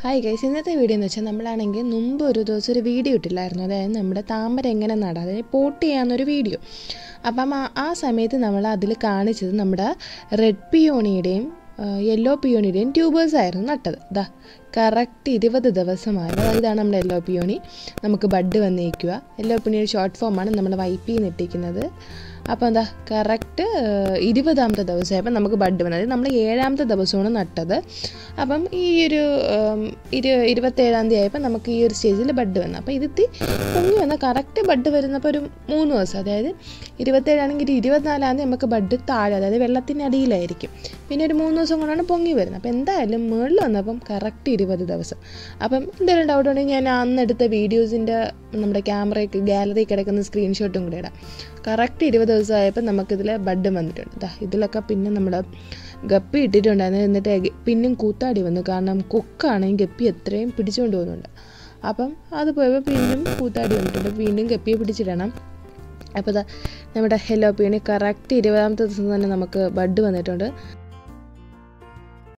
Hi guys ഇന്നത്തെ video എന്ന് വെച്ചാൽ നമ്മളാണെങ്കിൽ മുമ്പ് ഒരു ദിവസം ഒരു വീഡിയോ ഇട്ടില്ലായിരുന്നു. അതായത് നമ്മുടെ താമര എങ്ങനെ നടാം അതായത് പോട്ട് ചെയ്യാവുന്നൊരു വീഡിയോ അപ്പം ആ സമയത്ത് നമ്മൾ അതിൽ കാണിച്ചത് നമ്മുടെ റെഡ് പിയോണിയുടെയും യെല്ലോ പിയോണിയുടെയും ട്യൂബേഴ്സ് ആയിരുന്നു നട്ടത്. ഇതാ കറക്റ്റ് ഇരുപത് ദിവസമാണ്. ഇതാണ് നമ്മുടെ യെല്ലോ പിയോണി നമുക്ക് ബഡ് വന്നിരിക്കുക യെല്ലോ പിയോണിയുടെ ഷോർട്ട് ഫോമാണ് നമ്മൾ വൈപ്പിൽ നിട്ടിരിക്കുന്നത് അപ്പോൾ എന്താ കറക്റ്റ് ഇരുപതാമത്തെ ദിവസമായപ്പോൾ നമുക്ക് ബഡ് വന്നത്. നമ്മൾ ഏഴാമത്തെ ദിവസമാണ് നട്ടത്. അപ്പം ഈ ഒരു ഇരു ഇരുപത്തേഴാം തീയതി ആയപ്പോൾ നമുക്ക് ഈ ഒരു സ്റ്റേജിൽ ബഡ് വന്നു. അപ്പോൾ ഇതിത്തി പൊങ്ങി വന്ന. കറക്റ്റ് ബഡ് വരുന്നപ്പോൾ ഒരു മൂന്ന് ദിവസം. അതായത് ഇരുപത്തേഴാണെങ്കിൽ ഇരുപത്തിനാലാം തീയതി നമുക്ക് ബഡ് താഴെ അതായത് വെള്ളത്തിന്റെ അടിയിലായിരിക്കും. പിന്നെ ഒരു മൂന്ന് ദിവസം കൊണ്ടാണ് പൊങ്ങി വരുന്നത്. അപ്പോൾ എന്തായാലും മുകളിൽ വന്നപ്പം കറക്റ്റ് ഇരുപത് ദിവസം. അപ്പം എന്തെങ്കിലും ഡൗട്ട് ഉണ്ടെങ്കിൽ ഞാൻ അന്നെടുത്ത വീഡിയോസിന്റെ നമ്മുടെ ക്യാമറയ്ക്ക് ഗാലറി കിടക്കുന്ന സ്ക്രീൻഷോട്ടും കൂടെ ഇടാം. കറക്റ്റ് ഇരുപത് ദിവസമായപ്പോൾ നമുക്കിതിൽ ബഡ് വന്നിട്ടുണ്ട്. ഇതാ ഇതിലൊക്കെ പിന്നെ നമ്മൾ ഗപ്പി ഇട്ടിട്ടുണ്ടായിരുന്നു എന്നിട്ട് പിന്നും കൂത്താടി വന്നു. കാരണം കൊക്കാണെങ്കിൽ ഗപ്പി എത്രയും പിടിച്ചുകൊണ്ട് പോകുന്നുണ്ട്. അപ്പം അത് പോയപ്പോൾ പിന്നും കൂത്താടി വന്നിട്ടുണ്ട്. വീണ്ടും ഗപ്പിയെ പിടിച്ചിടണം. അപ്പോൾ നമ്മുടെ ഹെലോ പീണി കറക്റ്റ് ഇരുപതാമത്തെ ദിവസം തന്നെ നമുക്ക് ബഡ് വന്നിട്ടുണ്ട്.